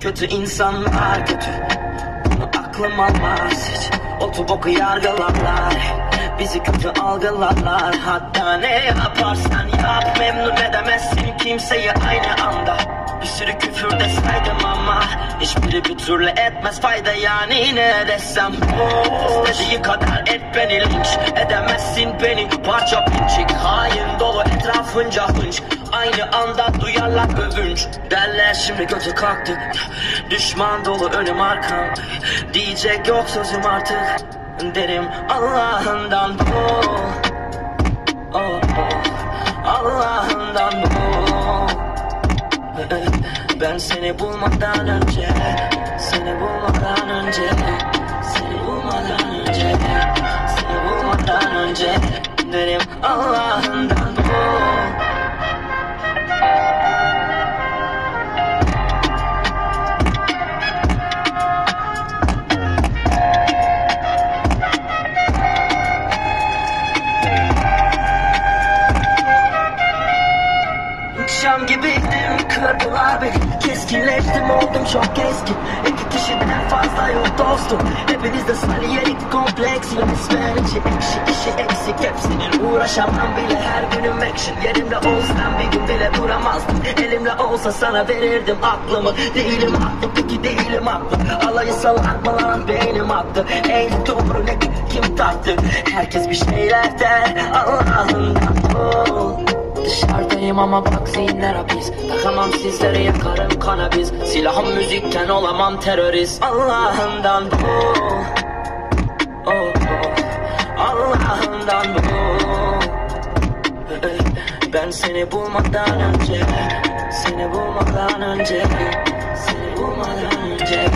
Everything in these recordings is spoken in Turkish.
Kötü insanlar kötü. Bunu aklım almaz hiç. Otu boku yargılarlar. Bizi kötü algılarlar. Hatta ne yaparsan yap Memnun edemezsin kimseyi aynı anda. Bir sürü küfür de saydım ama Hiçbiri bir türlü etmez fayda. Yani ne desem? Oh, İstediği kadar et beni linç. Edemezsin beni. Parça pinçik. Hain dolu etrafınca hınç Aynı anda duyarlar övünç. Derler şimdi götü kalktı. Düşman dolu önüm arkam Diyecek yok sözüm artık. Derim Allah'ından bul oh, oh. Allah'ından bul Ben seni bulmadan önce Seni bulmadan önce Seni bulmadan önce Seni bulmadan önce Derim Allah'ından Şam gibiydim kırdılar beni Keskinleştim oldum çok keskin. İki kişiden fazla yok dostum. Hepinizde saliyelik kompleks. Yalnız ben içi ekşi işi eksik Hepsinin uğraşamam bile her günüm action. Yerimde olsam bir gün bile duramazdım. Elimde olsa sana verirdim aklımı. Değilim haklı peki değilim haklı. Alayı salak mı lan beynim attı Ey doğru ne kim taktı? Herkes bir şeyler Allah'ından bul Dışarıdayım ama bak zihinler hapis Takamam sizlere yakarım kanabis Silahım müzikken olamam terörist. Allah'ından bu. Oh, oh. Allah'ından bu. Ben seni bulmadan önce Seni bulmadan önce Seni bulmadan önce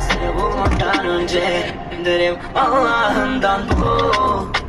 Seni bulmadan önce. Derim Allah'ından bu